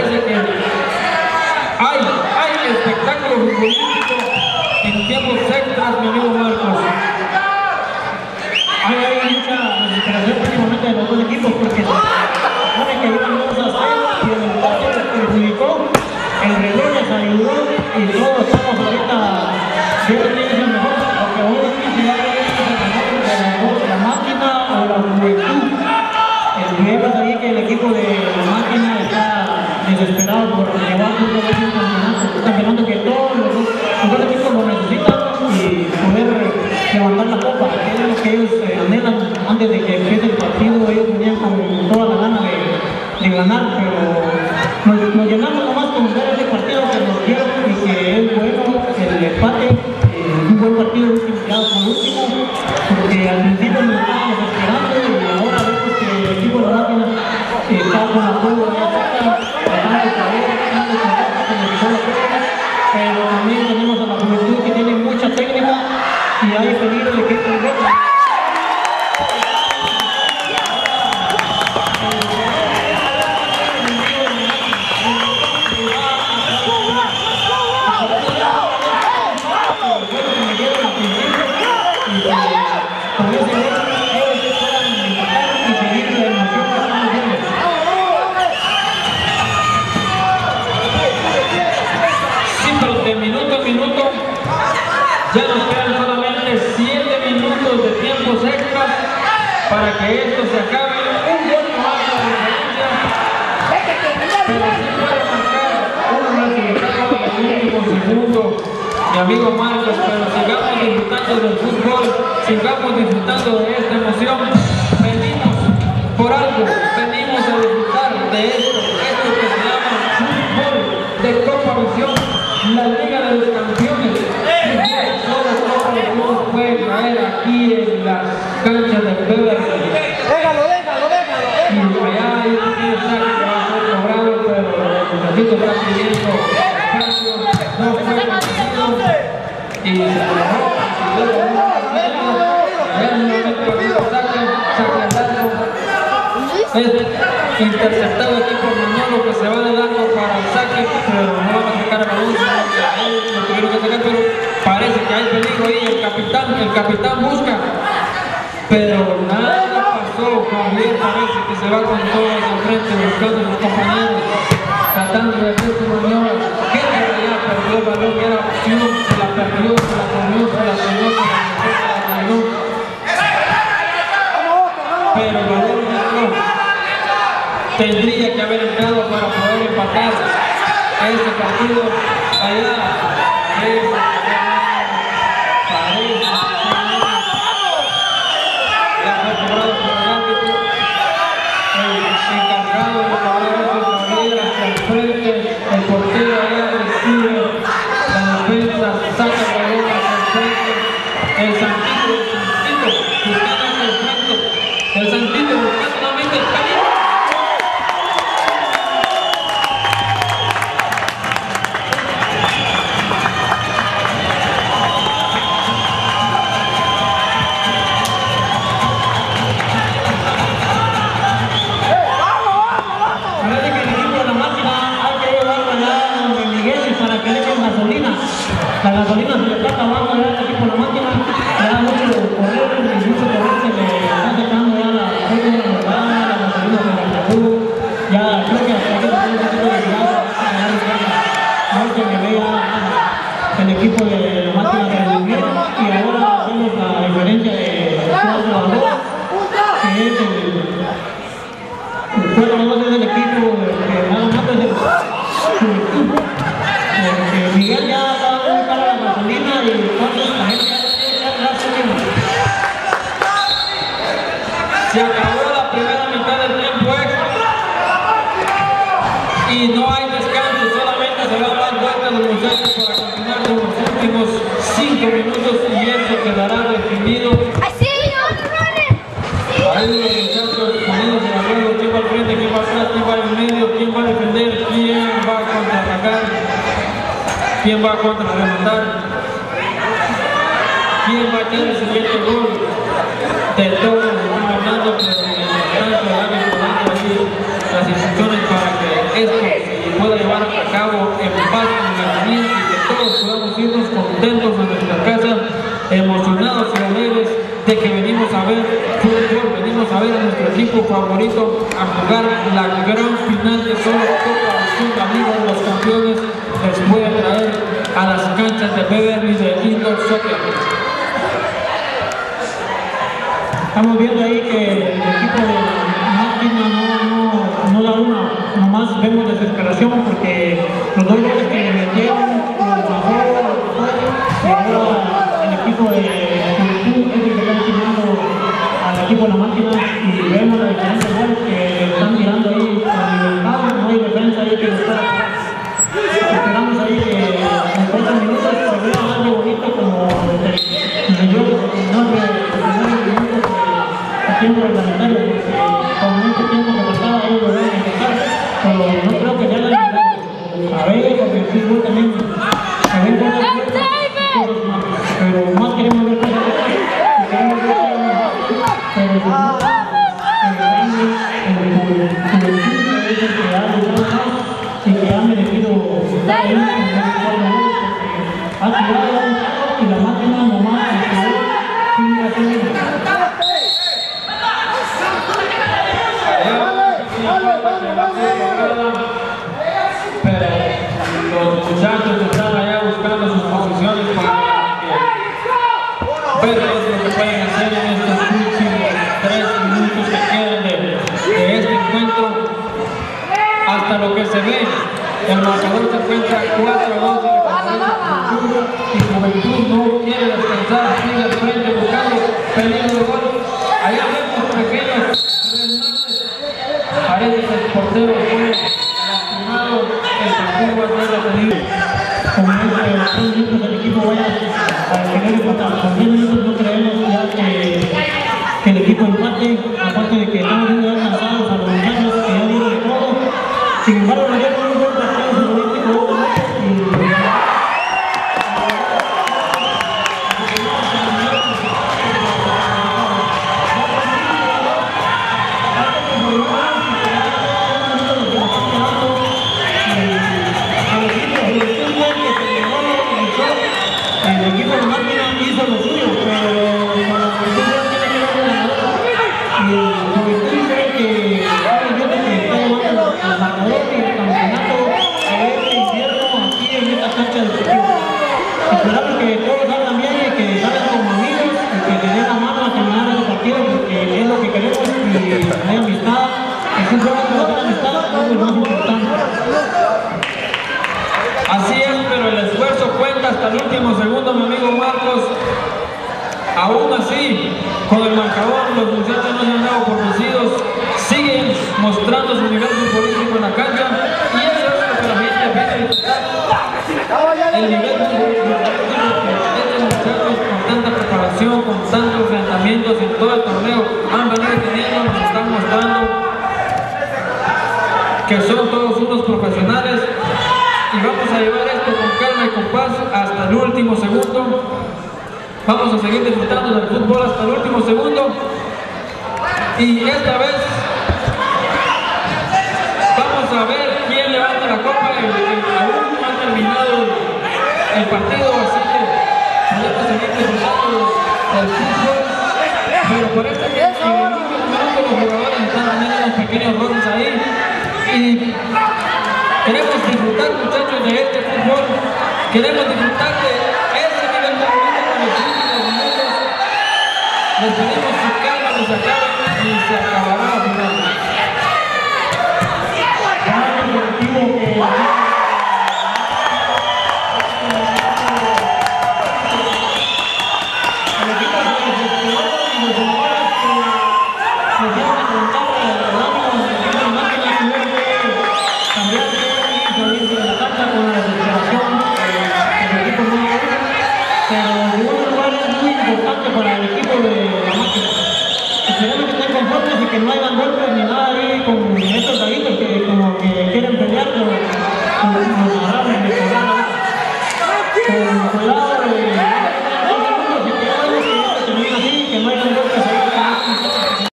parece que hay, hay espectáculo futbolístico en tiempos extras, mi amigo Marcos. Hay, hay mucha desesperación últimamente de los dos equipos porque se supone que 2 a 0 y el empate perjudicó, el reloj les ayudó y todos último, quedado ya nos quedan solamente 7 minutos de tiempos extras para que esto se acabe. Un gol hace la diferencia, pero sí puede marcar un resultado en el último segundo, mi amigo Marcos, pero sigamos disfrutando del fútbol, sigamos disfrutando de esta emoción. Venimos por algo, venimos a disfrutar de esto, esto que se llama fútbol de Copa Visión, la Liga de los Campeones. Solo Copa Visión puede traer aquí en las canchas de Beverly. Déjalo, déjalo, déjalo. Y allá hay un pequeño saque que va a ser cobrado, pero el está pidiendo espacio, no fue conseguido y se y luego saque, saque al largo. Es interceptado aquí por Manolo que se va de largo para el saque, pero no van a sacar el balón, que lo tuvieron que sacar, pero parece que hay peligro ahí, el capitán, busca, pero nada pasó, Javier parece que se va con todos al frente buscando a sus compañeros, tratando de hacer su maniobra, que ya perdió el balón, era opción, se la perdió, se la comió, se la comió, se la metió, se la comió, pero el balón. Tendría que haber entrado para poder empatar ese partido allá. El Santito, equipo de se reunió y ahora hacemos la diferencia de 4 a 2, que es el fue nada más es el equipo que nada más es el juventud. Porque Miguel ya está muy cara la gasolina y cuántos la gente ya tiene que echar gasolina. Se acabó la primera mitad del tiempo extra. Y no hay descanso, solamente se van a dar vueltas los muchachos para continuar con los últimos 5 minutos quedará definido. Ahí los muchachos poniéndose de acuerdo, quién va al frente, quién va atrás, quién va en medio, quién va a defender, quién va a contraatacar, quién va a contrarrematar, quién va a echar el siguiente gol. De todos están hablando, pero mientras tanto el árbitro dando ahí las instrucciones para que esto se a ver a nuestro equipo favorito a jugar la gran final de solo Copa Azul, la Liga de los Campeones, les puede traer a las canchas de Beverly de Indoor Soccer. Estamos viendo ahí que el equipo de máquina no, no, no da una, nomás vemos desesperación porque los dos que le metieron tiempo reglamentario con este tiempo que faltaba ellos lo deben empezar pero no creo que sea la a ver porque el fútbol también a ver pero más queremos ver cosas y queremos ver pero que ha que merecido estar ahí y la máquina nomás se quedó sin hacer Pero los muchachos están allá buscando sus posiciones para ver lo que pueden hacer en estos últimos tres minutos que quedan de, este encuentro. Hasta lo que se ve, el marcador se encuentra 4 a 2 y Juventud no quiere descansar, sigue al frente buscando peligro de gol. Allá vemos pequeños. Parece que el portero el marcador y el campeonato a este invierno aquí en esta cancha del equipo. Esperamos que todos salgan bien y que salgan como amigos y que le den la mano a terminar el partido porque es lo que queremos y hay amistad. El fútbol es para hacer amistad, es lo más importante. Así es, pero el esfuerzo cuenta hasta el último segundo, mi amigo Marcos. Aún así, con el marcador, los muchachos no se han dado por siguen mostrando su nivel futbolístico en la cancha y eso es lo que la gente a El nivel con tanta preparación, con tantos enfrentamientos en todo el torneo han venido teniendo, nos están mostrando que son todos unos profesionales y vamos a llevar esto con calma y con paz hasta el último segundo. Vamos a seguir disfrutando del fútbol hasta el último segundo. Y esta vez vamos a ver quién levanta la copa. El, el, aún no ha terminado el partido, así que podemos seguir disfrutando del fútbol. Pero por este último minuto los jugadores están teniendo unos pequeños roces ahí. Y Queremos disfrutar, muchachos, de este fútbol. Queremos disfrutar de ese nivel de con los últimos minutos. Les pedimos su calma, no se acaben y se acabará importante para el